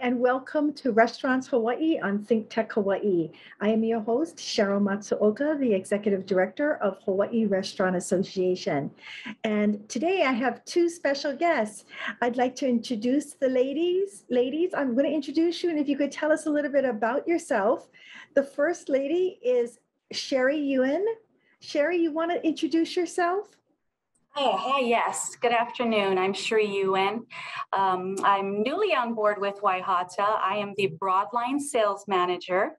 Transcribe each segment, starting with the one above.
And welcome to Restaurants Hawaii on Think Tech Hawaii. I am your host, Sheryl Matsuoka, the Executive Director of Hawaii Restaurant Association. And today I have two special guests. I'd like to introduce the ladies. Ladies, I'm going to introduce you, and if you could tell us a little bit about yourself. The first lady is Cherie Yuen. Cherie, you want to introduce yourself? Oh, hi, yes. Good afternoon. I'm Cherie Yuen. Um, I'm newly on board with Y. Hata. I am the Broadline Sales Manager.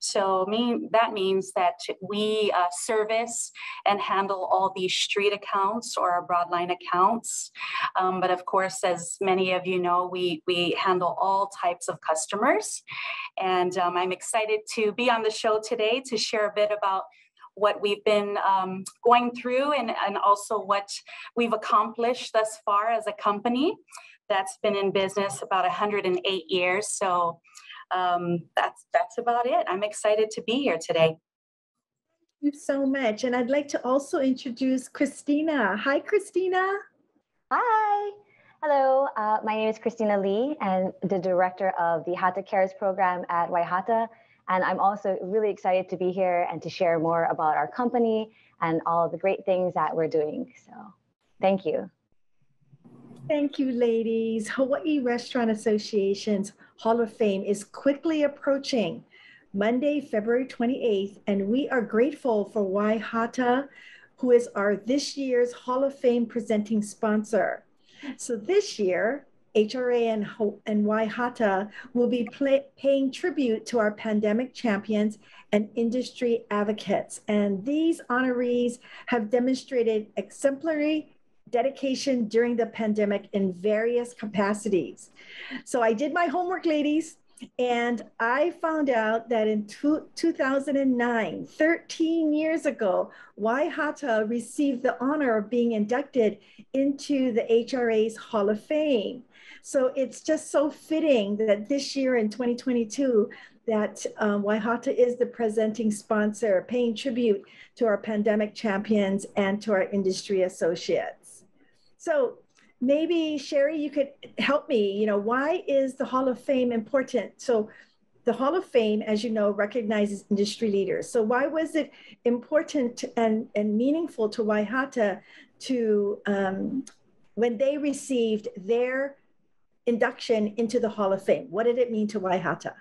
So that means that we uh, service and handle all the street accounts or our broadline accounts. Um, but of course, as many of you know, we, we handle all types of customers. And um, I'm excited to be on the show today to share a bit about what we've been um, going through and, and also what we've accomplished thus far as a company that's been in business about 108 years. So um, that's that's about it. I'm excited to be here today. Thank you so much. And I'd like to also introduce Kristina. Hi, Kristina. Hi. Hello, uh, my name is Kristina Lee and the director of the Hata Cares program at Y. Hata. And I'm also really excited to be here and to share more about our company and all the great things that we're doing. So thank you. Thank you, ladies. Hawaii Restaurant Association's Hall of Fame is quickly approaching Monday, February 28th, and we are grateful for Y. Hata, who is our this year's Hall of Fame presenting sponsor. So this year, HRA and, and Y. Hata will be paying tribute to our pandemic champions and industry advocates. And these honorees have demonstrated exemplary dedication during the pandemic in various capacities. So I did my homework, ladies, and I found out that in two, 2009, 13 years ago, Y. Hata received the honor of being inducted into the HRA's Hall of Fame. So it's just so fitting that this year in 2022, that um, Y. Hata is the presenting sponsor, paying tribute to our pandemic champions and to our industry associates. So maybe Cherie, you could help me. You know, why is the Hall of Fame important? So the Hall of Fame, as you know, recognizes industry leaders. So why was it important and, and meaningful to Y. Hata to, um, when they received their induction into the Hall of Fame? What did it mean to Y. Hata?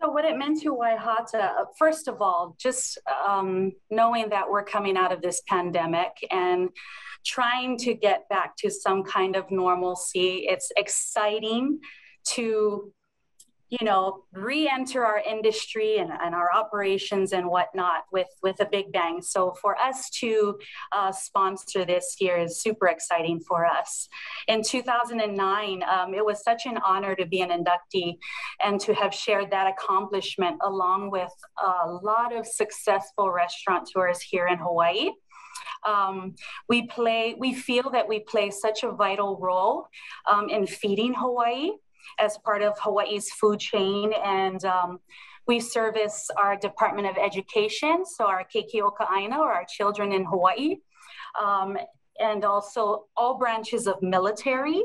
So, what it meant to Y. Hata, first of all, just um, knowing that we're coming out of this pandemic and trying to get back to some kind of normalcy, it's exciting to you know, re-enter our industry and, and our operations and whatnot with with a big bang. So for us to uh, sponsor this year is super exciting for us. In 2009, um, it was such an honor to be an inductee and to have shared that accomplishment along with a lot of successful restaurateurs here in Hawaii. Um, we play, we feel that we play such a vital role um, in feeding Hawaii as part of Hawaii's food chain. And um, we service our Department of Education, so our Keikioka Aina, or our children in Hawaii, um, and also all branches of military.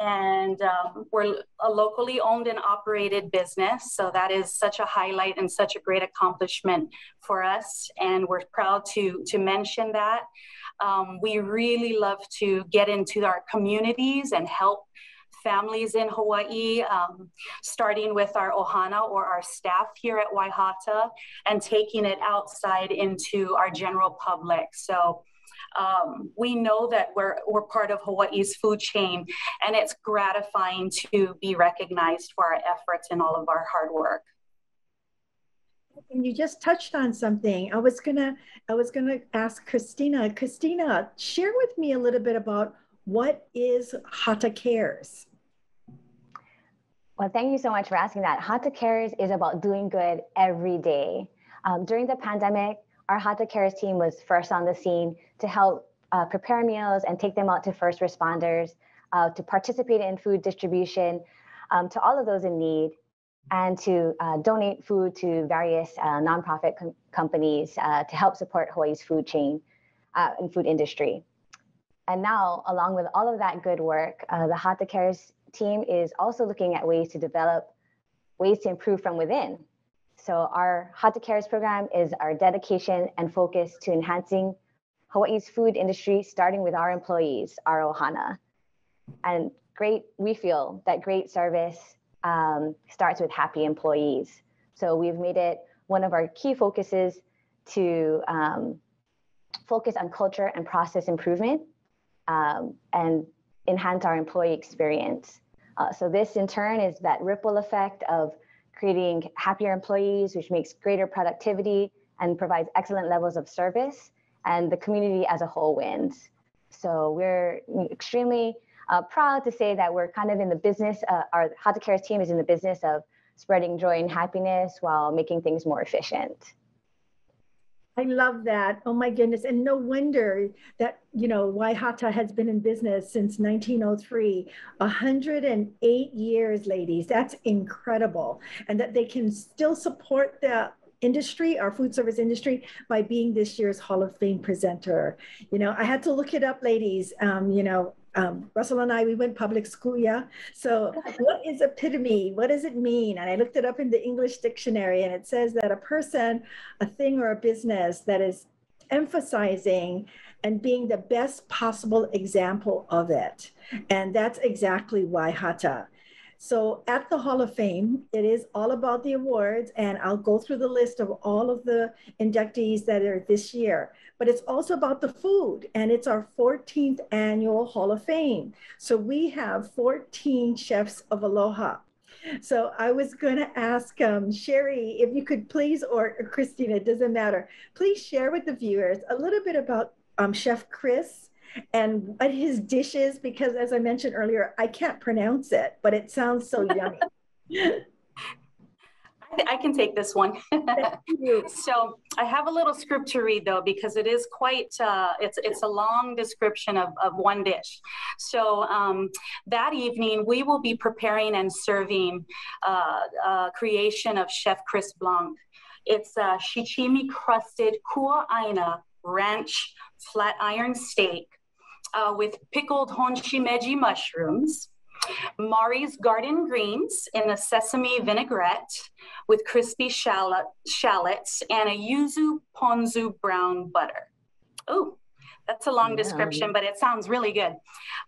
And um, we're a locally owned and operated business. So that is such a highlight and such a great accomplishment for us. And we're proud to, to mention that. Um, we really love to get into our communities and help families in Hawaii, um, starting with our ohana or our staff here at Y. Hata and taking it outside into our general public. So um, we know that we're, we're part of Hawaii's food chain and it's gratifying to be recognized for our efforts and all of our hard work. And you just touched on something. I was gonna, I was gonna ask Kristina. Kristina, share with me a little bit about what is Hata Cares? Well, thank you so much for asking that. Hata Cares is about doing good every day. Um, during the pandemic, our Hata Cares team was first on the scene to help uh, prepare meals and take them out to first responders, uh, to participate in food distribution um, to all of those in need, and to uh, donate food to various uh, nonprofit com- companies uh, to help support Hawaii's food chain and uh, food industry. And now, along with all of that good work, the Hata Cares team is also looking at ways to develop ways to improve from within. So our Hata Cares program is our dedication and focus to enhancing Hawaii's food industry, starting with our employees, our ohana. And great, we feel that great service um, starts with happy employees. So we've made it one of our key focuses to um, focus on culture and process improvement um, and enhance our employee experience. Uh, so this in turn is that ripple effect of creating happier employees, which makes greater productivity and provides excellent levels of service, and the community as a whole wins. So we're extremely uh, proud to say that we're kind of in the business, uh, our Hata Cares team is in the business of spreading joy and happiness while making things more efficient. I love that. Oh my goodness. And no wonder that, you know, Y. Hata has been in business since 1903, 108 years, ladies. That's incredible. And that they can still support the industry, our food service industry, by being this year's Hall of Fame presenter. You know, I had to look it up, ladies. Um, you know, um, Russell and I, we went public school, yeah. So what is epitome? What does it mean? And I looked it up in the English dictionary and it says that a person, a thing or a business that is emphasizing and being the best possible example of it. And that's exactly Y. Hata. So at the Hall of Fame, it is all about the awards, and I'll go through the list of all of the inductees that are this year. But it's also about the food, and it's our 14th annual Hall of Fame. So we have 14 chefs of Aloha. So I was going to ask um, Cherie if you could please, or, or Kristina, it doesn't matter, please share with the viewers a little bit about um, Chef Chris and what his dishes, because as I mentioned earlier, I can't pronounce it, but it sounds so yummy. I can take this one. so I have a little script to read though, because it is quite, uh, it's, it's a long description of, of one dish. So um, that evening we will be preparing and serving uh, a creation of Chef Chris Blanc. It's a shichimi crusted kua'aina ranch flat iron steak uh, with pickled hon shimeji mushrooms, Mari's garden greens in a sesame vinaigrette with crispy shallot, shallots and a yuzu ponzu brown butter. Oh, that's a long yeah. description, but it sounds really good.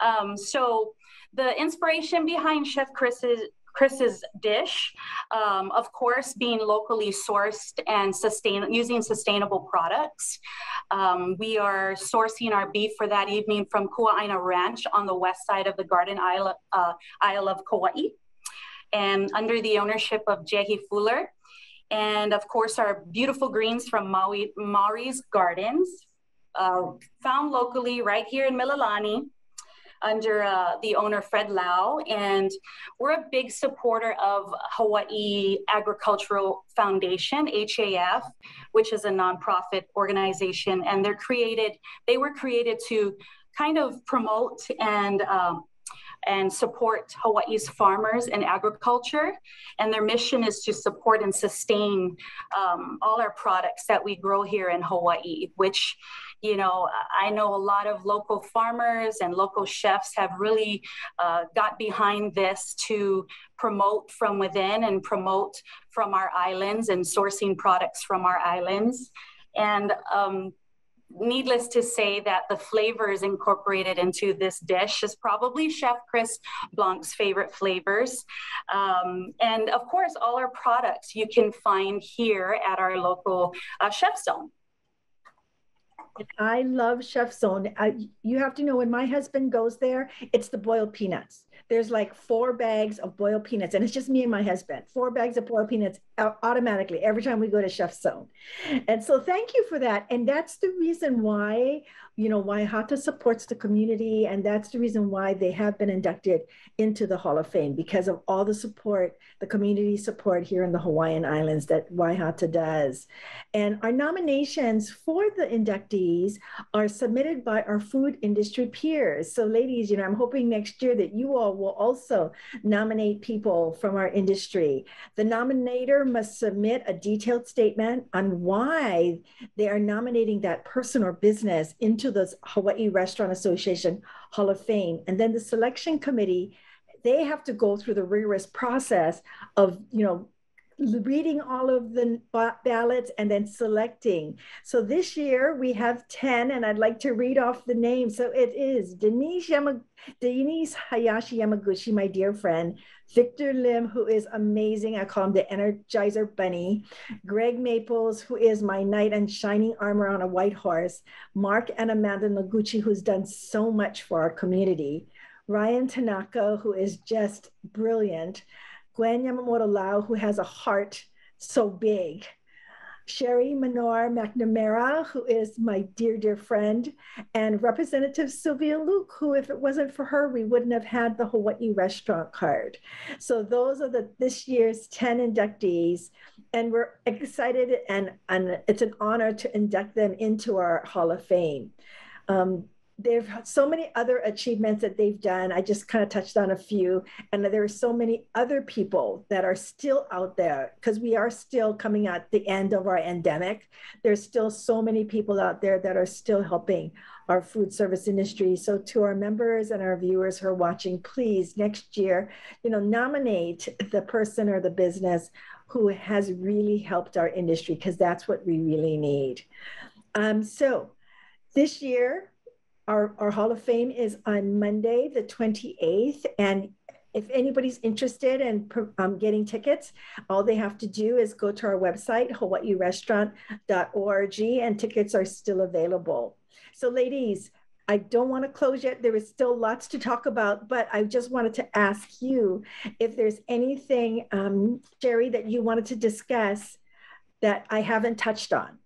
Um, so the inspiration behind Chef Chris's Chris's dish, um, of course, being locally sourced and sustain using sustainable products. Um, we are sourcing our beef for that evening from Kua'aina Ranch on the west side of the Garden Isle, uh, Isle of Kauai, and under the ownership of Jehu Fuller. And of course, our beautiful greens from Maui, Mari's Gardens, uh, found locally right here in Mililani under uh, the owner Fred Lau, and we're a big supporter of Hawaii Agricultural Foundation (HAF), which is a nonprofit organization, and they're created. They were created to kind of promote and um, and support Hawaii's farmers and agriculture. And their mission is to support and sustain um, all our products that we grow here in Hawaii, which you know, I know a lot of local farmers and local chefs have really uh, got behind this to promote from within and promote from our islands and sourcing products from our islands. And um, needless to say that the flavors incorporated into this dish is probably Chef Chris Blanc's favorite flavors. Um, and of course, all our products you can find here at our local uh, Chef Zone. I love Chef Zone. I, you have to know when my husband goes there, it's the boiled peanuts. There's like four bags of boiled peanuts, and it's just me and my husband. Four bags of boiled peanuts automatically every time we go to Chef Zone. And so, thank you for that. And that's the reason why you know, Y. Hata supports the community, and that's the reason why they have been inducted into the Hall of Fame because of all the support, the community support here in the Hawaiian Islands that Y. Hata does. And our nominations for the inductees are submitted by our food industry peers. So, ladies, you know, I'm hoping next year that you all will also nominate people from our industry. The nominator must submit a detailed statement on why they are nominating that person or business the Hawaii Restaurant Association Hall of Fame. And then the selection committee they have to go through the rigorous process of, you know, reading all of the ballots and then selecting. So this year we have 10, and I'd like to read off the names. So it is Denise, Yama, Denise Hayashi Yamaguchi, my dear friend, Victor Lim, who is amazing. I call him the Energizer Bunny. Greg Maples, who is my knight in shining armor on a white horse. Mark and Amanda Noguchi, who's done so much for our community. Ryan Tanaka, who is just brilliant. Gwen Yamamoto Lau, who has a heart so big. Sherry Menor McNamara, who is my dear, dear friend, and Representative Sylvia Luke, who, if it wasn't for her, we wouldn't have had the Hawaii restaurant card. So those are the this year's 10 inductees, and we're excited and, and it's an honor to induct them into our Hall of Fame. Um, they've had so many other achievements that they've done. I just kind of touched on a few, and there are so many other people that are still out there because we are still coming at the end of our endemic. There's still so many people out there that are still helping our food service industry. So to our members and our viewers who are watching, please next year, you know, nominate the person or the business who has really helped our industry because that's what we really need. Um, so this year, our, our Hall of Fame is on Monday, the 28th. And if anybody's interested in um, getting tickets, all they have to do is go to our website, hawaiirestaurant.org, and tickets are still available. So, ladies, I don't want to close yet. There is still lots to talk about, but I just wanted to ask you if there's anything, um, Cherie, that you wanted to discuss that I haven't touched on.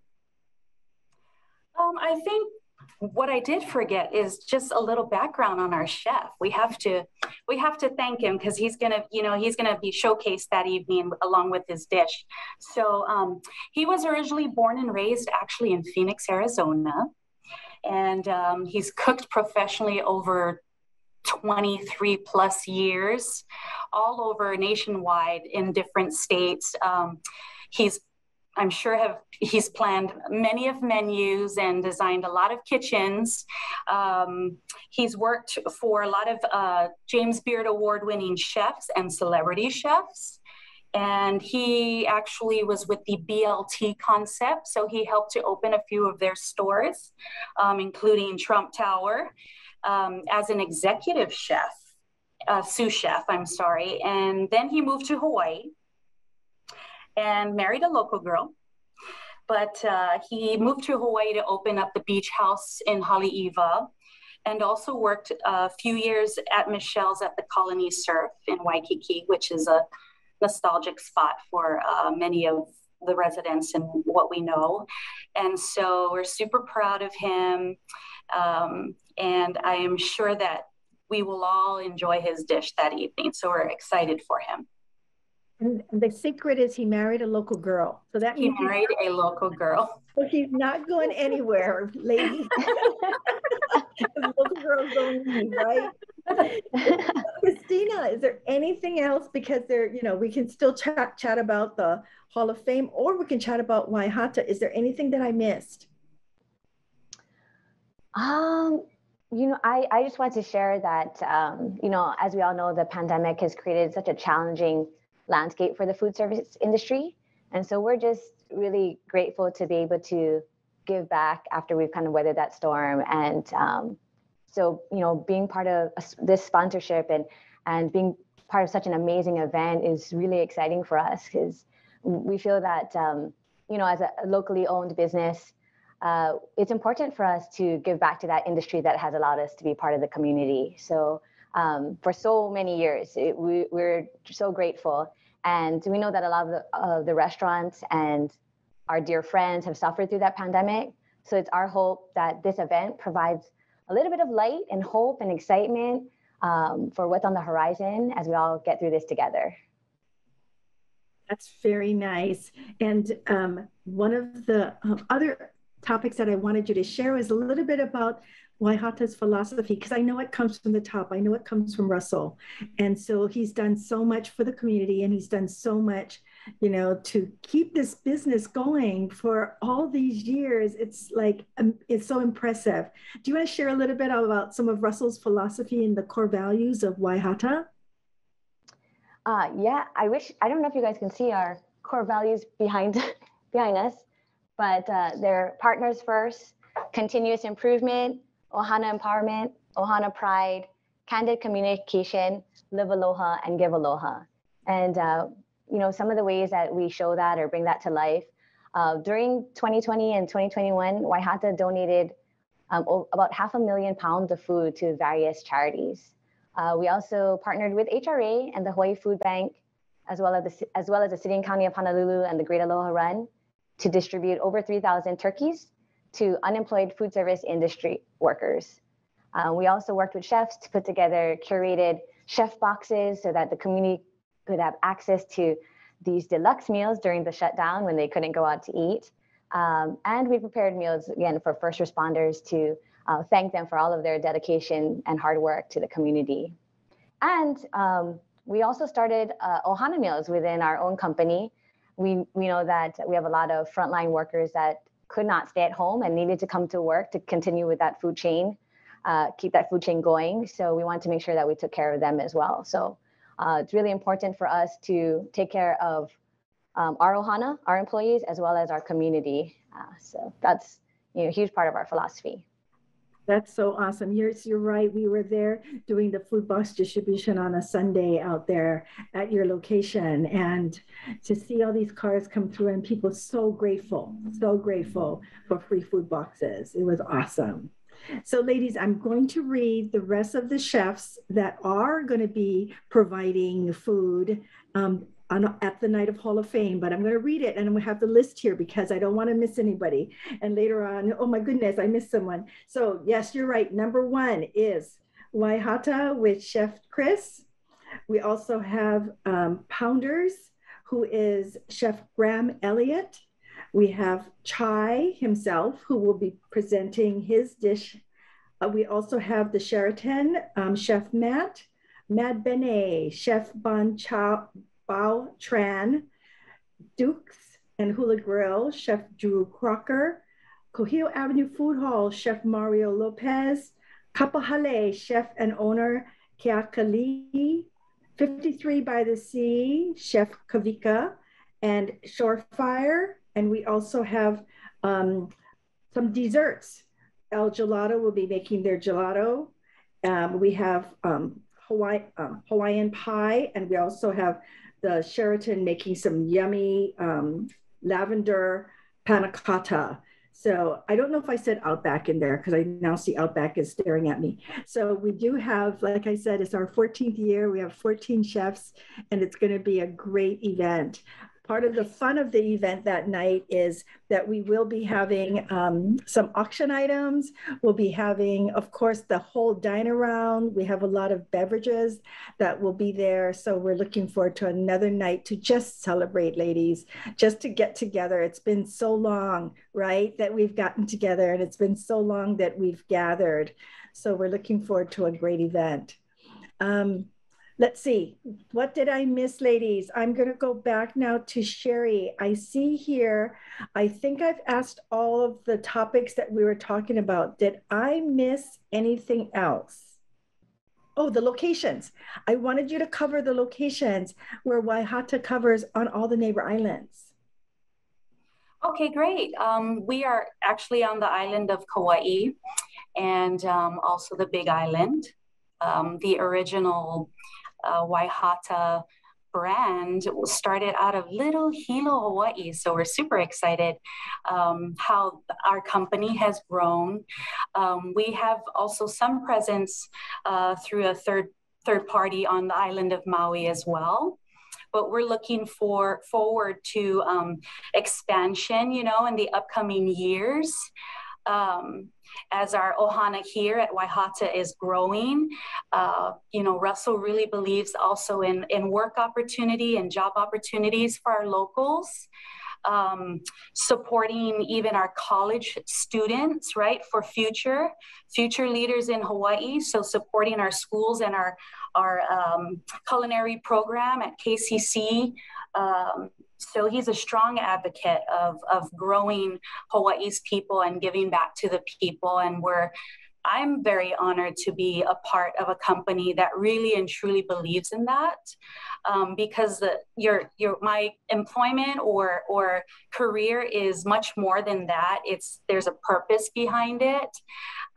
Um, I think what I did forget is just a little background on our chef. We have to we have to thank him because he's gonna you know he's gonna be showcased that evening along with his dish. So um, he was originally born and raised actually in Phoenix, Arizona, and um, he's cooked professionally over 23 plus years all over nationwide in different states. Um, he's I'm sure have he's planned many of menus and designed a lot of kitchens. Um, he's worked for a lot of uh, James Beard award-winning chefs and celebrity chefs. And he actually was with the BLT concept. So he helped to open a few of their stores, um, including Trump Tower, um, as an executive chef, uh, sous chef, I'm sorry. And then he moved to Hawaii and married a local girl. But uh, he moved to Hawaii to open up the beach house in Haleiwa and also worked a few years at Michelle's at the Colony Surf in Waikiki, which is a nostalgic spot for uh, many of the residents and what we know. And so we're super proud of him. Um, and I am sure that we will all enjoy his dish that evening. So we're excited for him. And the secret is he married a local girl. So that he married a local girl. So he's not going anywhere, ladies. local girls don't leave, right? Kristina, is there anything else? Because there, you know, we can still chat chat about the Hall of Fame, or we can chat about Y. Hata. Is there anything that I missed? Um, you know, I, I just want to share that, um, you know, as we all know, the pandemic has created such a challenging landscape for the food service industry. And so we're just really grateful to be able to give back after we've kind of weathered that storm. And um, so, you know, being part of this sponsorship and and being part of such an amazing event is really exciting for us because we feel that um, you know, as a locally owned business, uh, it's important for us to give back to that industry that has allowed us to be part of the community. So um, for so many years. It, we, we're so grateful. And we know that a lot of the, the restaurants and our dear friends have suffered through that pandemic. So it's our hope that this event provides a little bit of light and hope and excitement um, for what's on the horizon as we all get through this together. That's very nice. And um, one of the um, other topics that I wanted you to share was a little bit about Y. Hata's philosophy, because I know it comes from the top. I know it comes from Russell. And so he's done so much for the community and he's done so much, you know, to keep this business going for all these years. It's like, um, it's so impressive. Do you want to share a little bit about some of Russell's philosophy and the core values of Y. Hata? Uh, yeah, I wish, I don't know if you guys can see our core values behind, behind us, but uh, they're partners first, continuous improvement, Ohana empowerment, Ohana pride, candid communication, live aloha, and give aloha. And, uh, you know, some of the ways that we show that or bring that to life, uh, during 2020 and 2021, Y. Hata donated um, about half a million pounds of food to various charities. Uh, we also partnered with HRA and the Hawaii Food Bank, as well as the, as well as the City and County of Honolulu and the Great Aloha Run, to distribute over 3,000 turkeys to unemployed food service industry workers. Uh, we also worked with chefs to put together curated chef boxes so that the community could have access to these deluxe meals during the shutdown when they couldn't go out to eat. Um, and we prepared meals again for first responders to uh, thank them for all of their dedication and hard work to the community. And um, we also started uh, Ohana meals within our own company. We, we know that we have a lot of frontline workers that could not stay at home and needed to come to work to continue with that food chain, uh, keep that food chain going. So we wanted to make sure that we took care of them as well. So uh, it's really important for us to take care of um, our Ohana, our employees, as well as our community. Uh, so that's you know, a huge part of our philosophy. That's so awesome. You're, you're right. We were there doing the food box distribution on a Sunday out there at your location. And to see all these cars come through and people so grateful, so grateful for free food boxes. It was awesome. So, ladies, I'm going to read the rest of the chefs that are going to be providing food um, on, at the night of Hall of Fame, but I'm going to read it and I'm going to have the list here because I don't want to miss anybody. And later on, oh my goodness, I missed someone. So, yes, you're right. Number one is Y. Hata with Chef Chris. We also have um, Pounders, who is Chef Graham Elliot. We have Chai himself, who will be presenting his dish. Uh, we also have the Sheraton, um, Chef Matt, Matt Benet, Chef Bon Chow, Bao Tran, Dukes and Hula Grill, Chef Drew Crocker, Cohill Avenue Food Hall, Chef Mario Lopez, Kapa Hale, Chef and owner Keaka Lee, 53 by the Sea, Chef Kavika, and Shorefire, and we also have um, some desserts. El Gelato will be making their gelato. Um, we have um, Hawaii, um, Hawaiian pie, and we also have the Sheraton making some yummy um, lavender panna cotta. So I don't know if I said Outback in there because I now see Outback is staring at me. So we do have, like I said, it's our 14th year. We have 14 chefs, and it's going to be a great event part of the fun of the event that night is that we will be having um, some auction items. We'll be having, of course, the whole dine around. We have a lot of beverages that will be there. So we're looking forward to another night to just celebrate, ladies, just to get together. It's been so long, right, that we've gotten together, and it's been so long that we've gathered. So we're looking forward to a great event. Um, Let's see, what did I miss, ladies? I'm going to go back now to Cherie. I see here, I think I've asked all of the topics that we were talking about. Did I miss anything else? Oh, the locations. I wanted you to cover the locations where Y. Hata covers on all the neighbor islands. Okay, great. Um, we are actually on the island of Kauai and um, also the Big Island. Um, the original uh, Y. Hata brand started out of Little Hilo, Hawaii. So we're super excited um, how our company has grown. Um, we have also some presence uh, through a third third party on the island of Maui as well. But we're looking for forward to um, expansion, you know, in the upcoming years. Um, as our ohana here at Y. Hata is growing. Uh, you know, Russell really believes also in, in work opportunity and job opportunities for our locals. Um, supporting even our college students, right, for future future leaders in Hawaii. So supporting our schools and our our um, culinary program at KCC. So he's a strong advocate of, of growing Hawaii's people and giving back to the people. And we're I'm very honored to be a part of a company that really and truly believes in that, um, because the, your your my employment or or career is much more than that. It's there's a purpose behind it,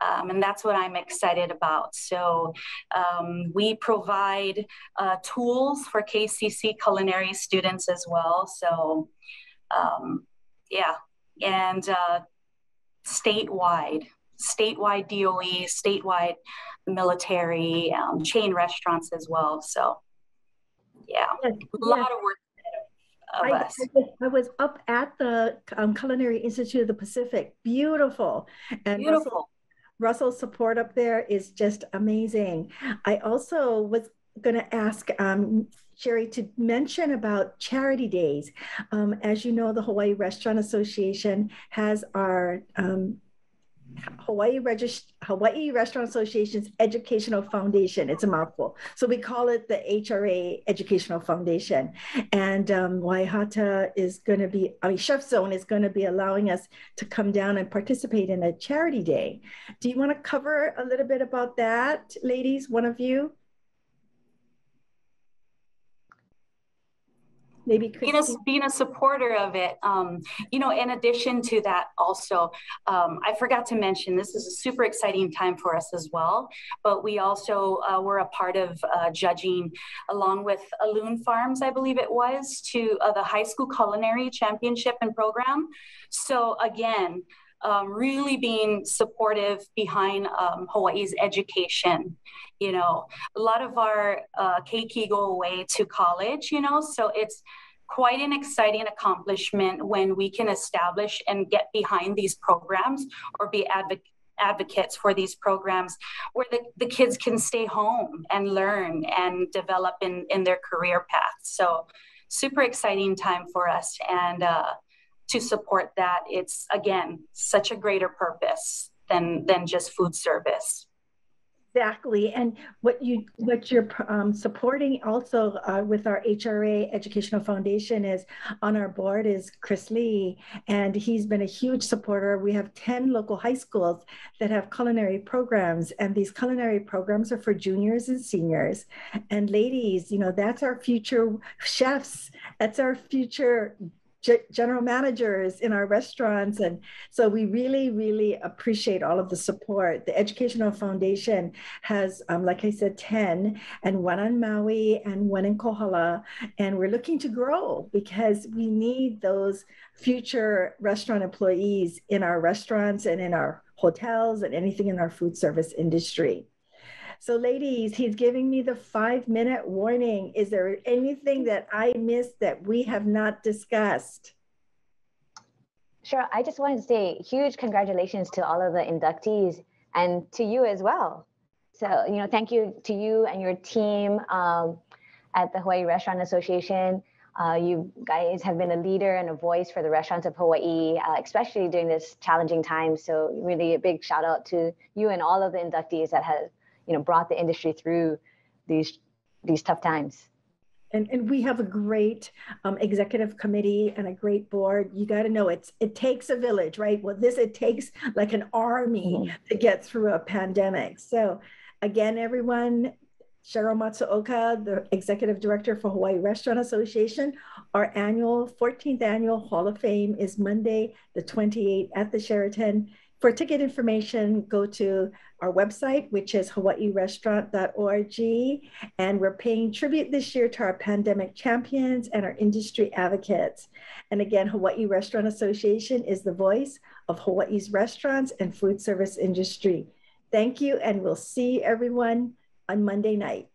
um, and that's what I'm excited about. So um, we provide uh, tools for KCC culinary students as well. So um, yeah, and uh, statewide statewide DOE, statewide military, um, chain restaurants as well. So, yeah, yes, a lot yes. of work of I, us. I, was up at the um, Culinary Institute of the Pacific. Beautiful. And Beautiful. Russell, Russell's support up there is just amazing. I also was going to ask um, Cherie to mention about charity days. Um, as you know, the Hawaii Restaurant Association has our um, Hawaii, Regist- Hawaii Restaurant Association's Educational Foundation. It's a mouthful. So we call it the HRA Educational Foundation. And um, Y. Hata is going to be, I mean, Chef Zone is going to be allowing us to come down and participate in a charity day. Do you want to cover a little bit about that, ladies, one of you? Maybe being a, being a supporter of it um, you know in addition to that also um, i forgot to mention this is a super exciting time for us as well but we also uh, were a part of uh, judging along with Aloun Farms i believe it was to uh, the high school culinary championship and program. So again um, really being supportive behind um, Hawaii's education. You know, a lot of our uh, keiki go away to college, you know, so it's quite an exciting accomplishment when we can establish and get behind these programs or be advocate advocates for these programs where the, the kids can stay home and learn and develop in, in their career path. So super exciting time for us. And uh, to support that, it's again, such a greater purpose than, than just food service. Exactly, and what you what you're um, supporting also uh, with our HRA Educational Foundation is on our board is Chris Lee, and he's been a huge supporter. We have ten local high schools that have culinary programs, and these culinary programs are for juniors and seniors. And ladies, you know that's our future chefs. That's our future general managers in our restaurants. And so we really, really appreciate all of the support. The Educational Foundation has, um, like I said, 10 and one on Maui and one in Kohala. And we're looking to grow because we need those future restaurant employees in our restaurants and in our hotels and anything in our food service industry. So, ladies, he's giving me the five minute warning. Is there anything that I missed that we have not discussed? Sure. I just wanted to say huge congratulations to all of the inductees and to you as well. So, you know, thank you to you and your team um, at the Hawaii Restaurant Association. Uh, you guys have been a leader and a voice for the restaurants of Hawaii, uh, especially during this challenging time. So, really, a big shout out to you and all of the inductees that have you know brought the industry through these these tough times and, and we have a great um, executive committee and a great board you got to know it's it takes a village right well this it takes like an army mm-hmm. to get through a pandemic so again everyone Sheryl Matsuoka, the Executive Director for Hawaii Restaurant Association. Our annual 14th annual Hall of Fame is Monday, the 28th at the Sheraton. For ticket information, go to our website, which is hawaiirestaurant.org. And we're paying tribute this year to our pandemic champions and our industry advocates. And again, Hawaii Restaurant Association is the voice of Hawaii's restaurants and food service industry. Thank you, and we'll see everyone on Monday night.